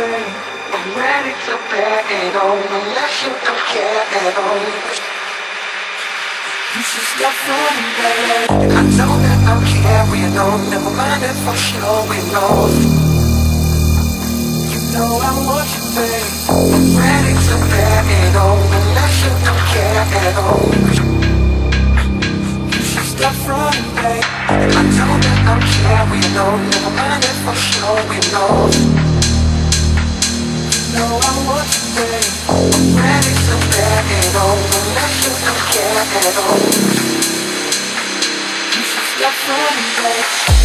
I'm ready to bear it all unless you don't care at all. You should stop running. I know that I'm carrying on, never mind if I'm showing off. You know I want you, babe. I'm ready to bear it unless you don't care at all. You should stop running. I know that I'm carrying on, never mind if I show showing know. You're funny, bitch.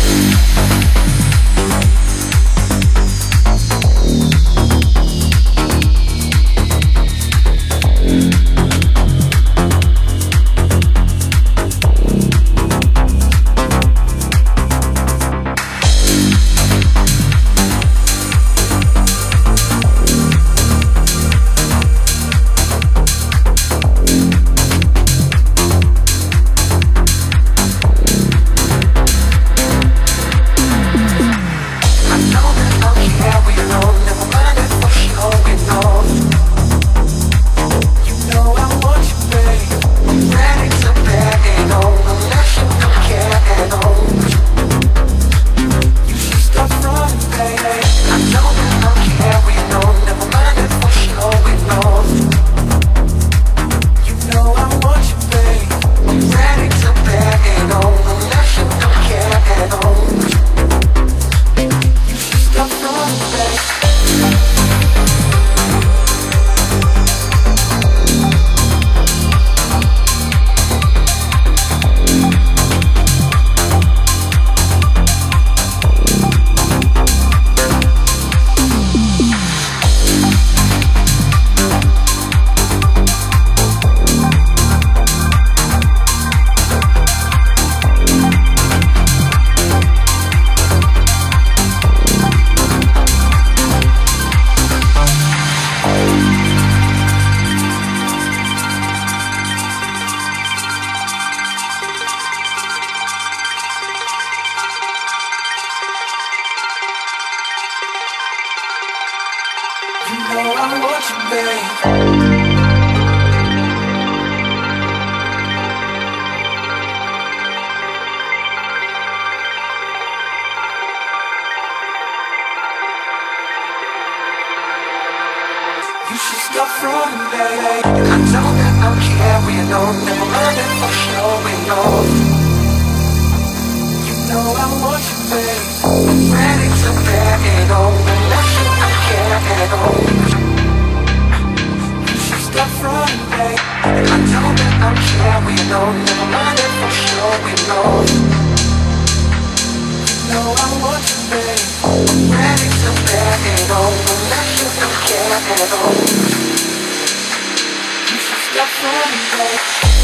you should stop running, babe I know that I'm here, we know Never mind if I show. We know. You know I want you, babe. I'm ready to get it on. at all. This is love for me,